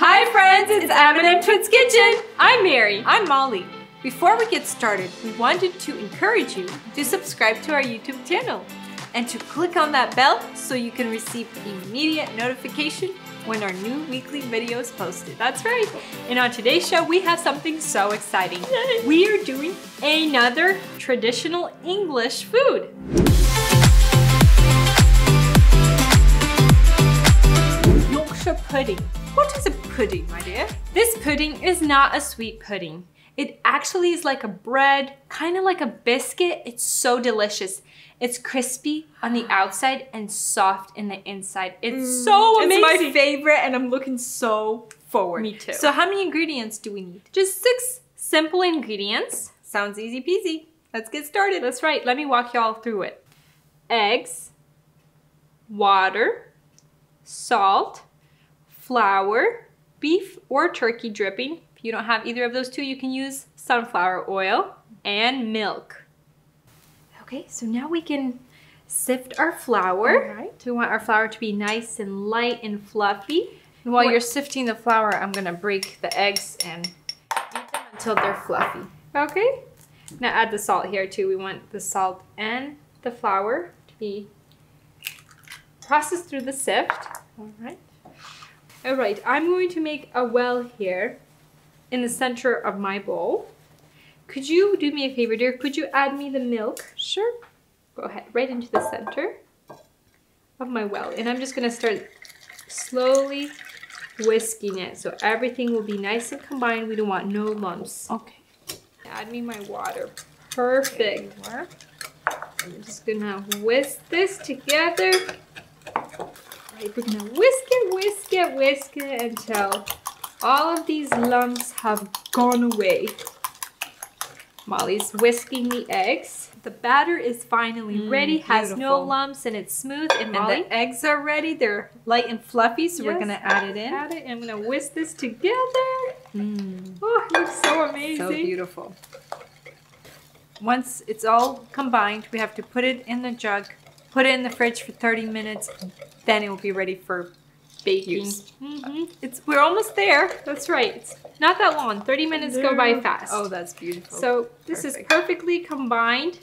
Hi friends, it's M&M Twins Kitchen. I'm Mary. I'm Molly. Before we get started, we wanted to encourage you to subscribe to our YouTube channel and to click on that bell so you can receive immediate notification when our new weekly video is posted. That's right. And on today's show, we have something so exciting. We are doing another traditional English food. Yorkshire pudding. What is a pudding, my dear? This pudding is not a sweet pudding. It actually is like a bread, kind of like a biscuit. It's so delicious. It's crispy on the outside and soft in the inside. It's mm, so amazing. It's my favorite and I'm looking so forward. Me too. So how many ingredients do we need? Just six simple ingredients. Sounds easy peasy. Let's get started. That's right. Let me walk y'all through it. Eggs, water, salt, flour, beef or turkey dripping. If you don't have either of those two, you can use sunflower oil and milk. Okay, so now we can sift our flour. All right. We want our flour to be nice and light and fluffy. And while What- you're sifting the flour, I'm gonna break the eggs and beat them until they're fluffy. Okay. Now add the salt here too. We want the salt and the flour to be processed through the sift. All right. All right, I'm going to make a well here in the center of my bowl. Could you do me a favor, dear? Could you add me the milk? Sure. Go ahead, right into the center of my well. And I'm just gonna start slowly whisking it so everything will be nice and combined. We don't want no lumps. Okay. Add me my water. Perfect. I'm just gonna whisk this together. Right, we're gonna whisk it, whisk it, whisk it until all of these lumps have gone away. Molly's whisking the eggs. The batter is finally Mm, ready, has no lumps, and it's smooth. And And the eggs are ready. They're light and fluffy, so we're gonna add it in. add it. I'm gonna whisk this together. Mm, Oh, it looks so amazing. so beautiful. Once it's all combined, we have to put it in the jug, put it in the fridge for 30 minutes, then it will be ready for baking. Use. Mhm. It's we're almost there. That's right. It's not that long. 30 minutes go by fast. Oh, that's beautiful. So this is perfectly combined.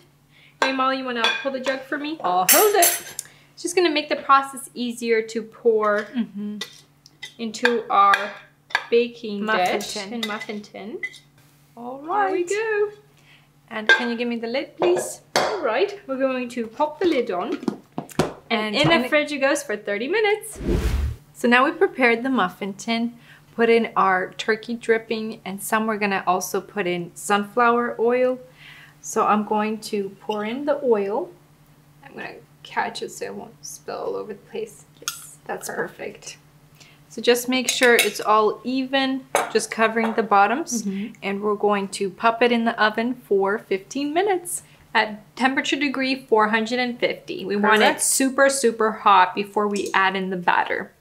Hey Molly, you wanna pull the jug for me? I'll hold it. It's just gonna make the process easier to pour Mm-hmm. into our baking Muffin dish tin. and muffin tin. All There we go. And can you give me the lid, please? All right, we're going to pop the lid on. And, And in in the fridge it goes for 30 minutes. So now we prepared the muffin tin, put in our turkey dripping, and some we're gonna also put in sunflower oil. So I'm going to pour in the oil. I'm gonna catch it so it won't spill all over the place. Yes, that's Perfect. perfect. So just make sure it's all even, just covering the bottoms. Mhm. And we're going to pop it in the oven for 15 minutes. At temperature degree 450. We want it super, super hot before we add in the batter.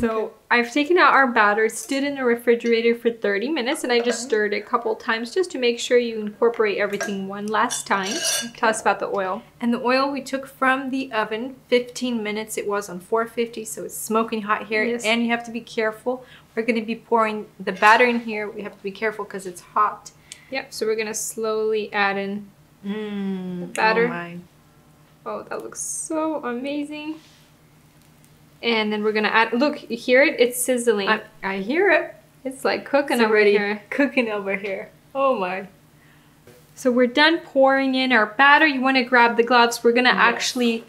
So I've taken out our batter, stood in the refrigerator for 30 minutes, and I just stirred it a couple times just to make sure you incorporate everything one last time. Tell us about the oil. And the oil we took from the oven, 15 minutes it was on 450, so it's smoking hot here. Yes. And you have to be careful. We're going to be pouring the batter in here. We have to be careful because it's hot. Yep, so we're gonna slowly add in. Mm, the batter. Oh. Oh, that looks so amazing. And then we're gonna add, look, you hear it? It's sizzling. I, I hear it. it's like cooking It's over already here. cooking over here. Oh my. So we're done pouring in our batter. You want to grab the gloves. We're going to Yes. actually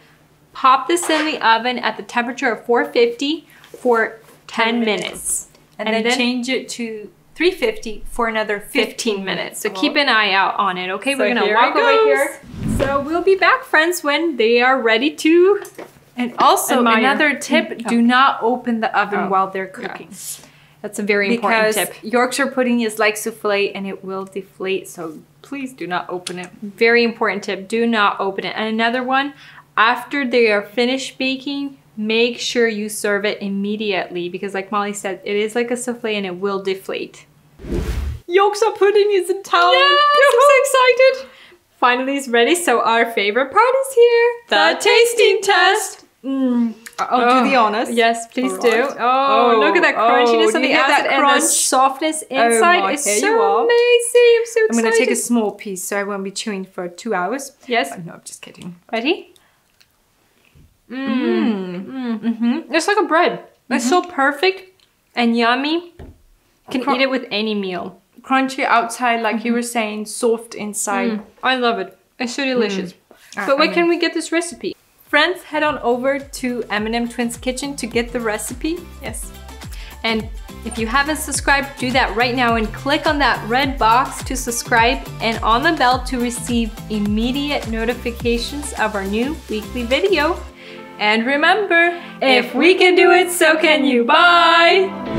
pop this in the oven at the temperature of 450 for 10 minutes. And, And then, then- change it to 350 for another 15, 15 minutes. So Oh. keep an eye out on it, okay? So we're going to walk over here. So we'll be back, friends, when they are ready to. And also Admire. another tip, Mm, oh. do not open the oven Oh, while they're yeah. cooking. That's a very important tip. Yorkshire pudding is like souffle and it will deflate, so please do not open it. Very important tip. Do not open it. And another one, after they are finished baking, make sure you serve it immediately because like Molly said, it is like a souffle and it will deflate. Yorkshire pudding is in town. Yes, I'm so excited. Finally it's ready, so our favorite part is here. The tasting test. Mm, I'll do the honors. Yes, please All do. Oh, Oh, look at that oh, crunchiness do on the outside and the crunch? softness Oh inside. my, it's so amazing. I'm so excited. I'm gonna take a small piece so I won't be chewing for two hours. Yes. Oh, no, I'm just kidding. Ready? Mm. Mm-hmm. It's like a bread. It's so perfect and yummy. Can eat it with any meal. Crunchy outside, like you were saying, soft inside. Mm. I love it. It's so delicious. Ah, But where I can we get this recipe? Friends, head on over to M&M Twins Kitchen to get the recipe. Yes. And if you haven't subscribed, do that right now and click on that red box to subscribe and on the bell to receive immediate notifications of our new weekly video. And remember, if we can do it, so can you. Bye!